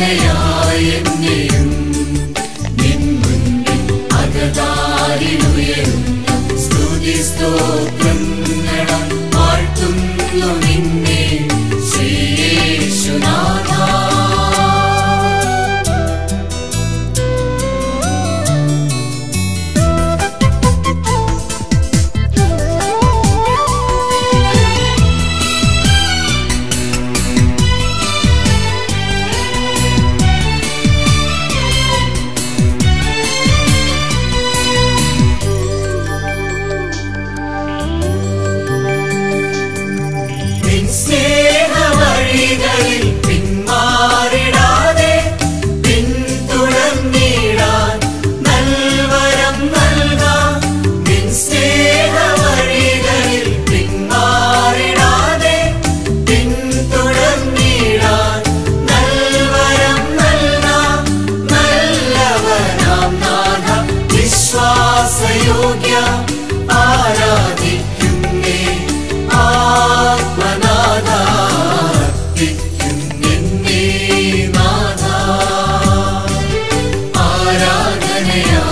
പ്രാർത്ഥനയായെന്നെയും നിൻമുന്നിൽ അകതാരിലുയരുന്ന സ്തുതി സ്തോത്രങ്ങൾ വാഴ്ത്തുന്നു നിന്നെ. me up.